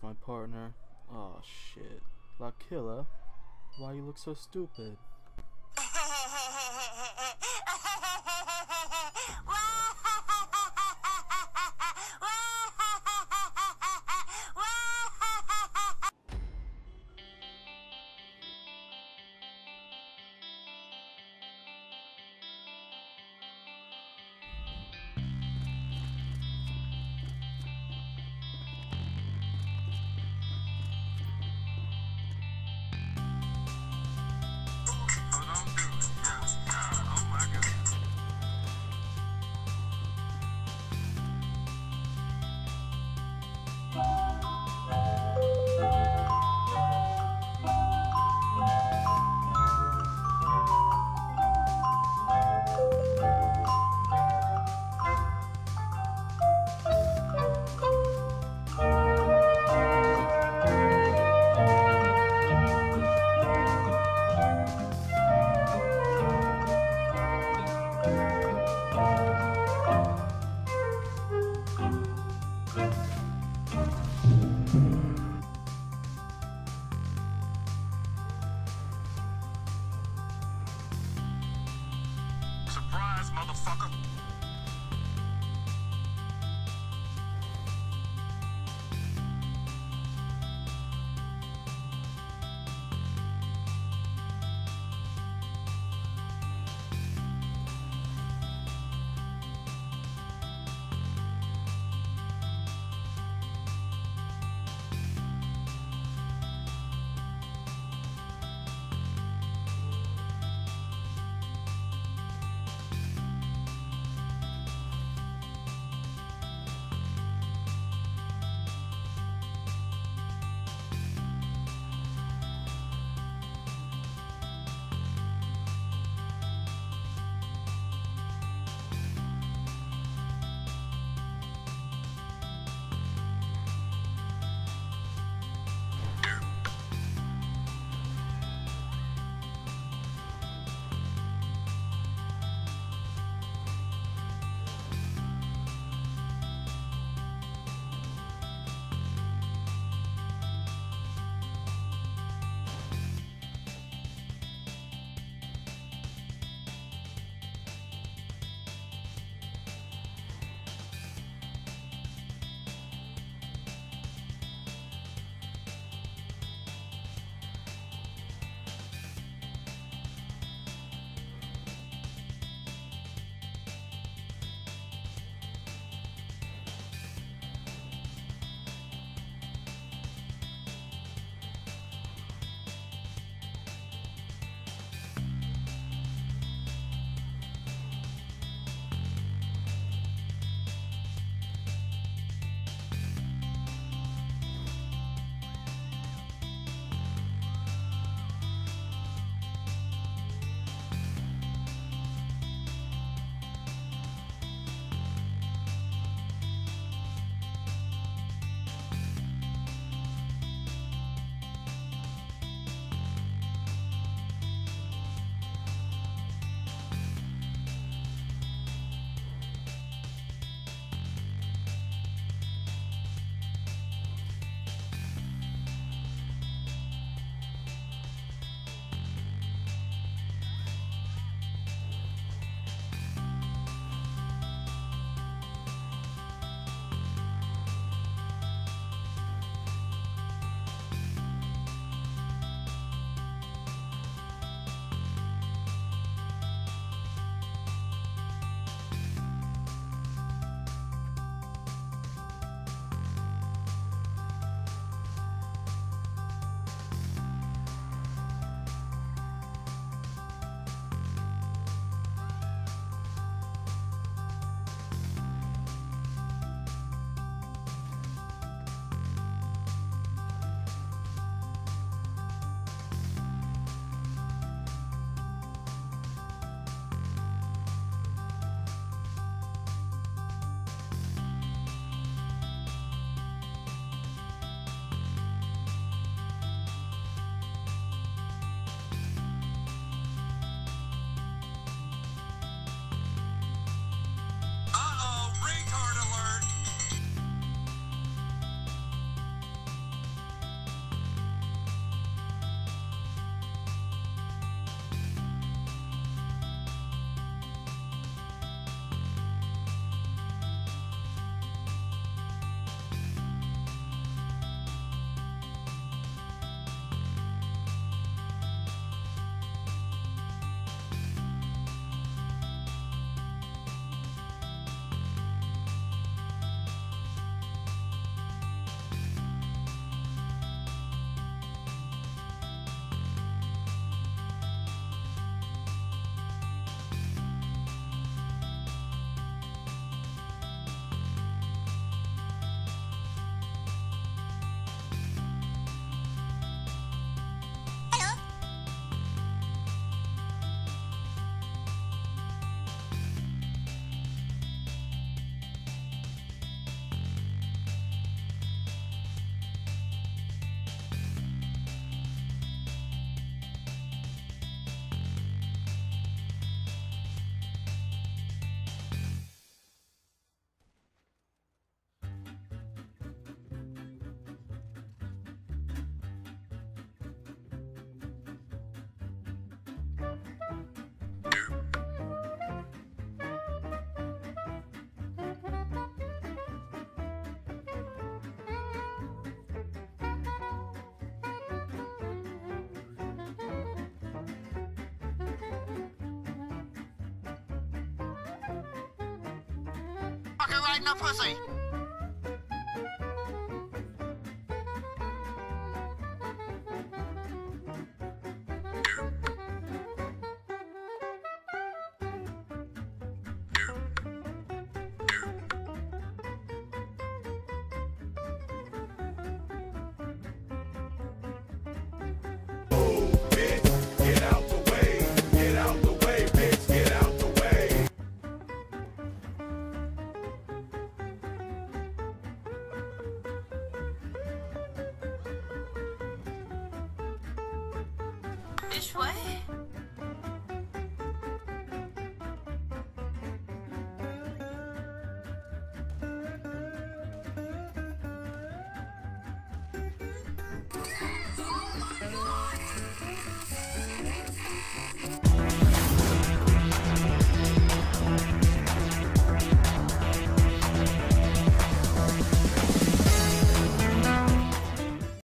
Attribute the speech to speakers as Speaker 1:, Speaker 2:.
Speaker 1: that's my partner. Oh shit. La Killa? Why you look so stupid? 作 ainda fazem.
Speaker 2: Bitch, what?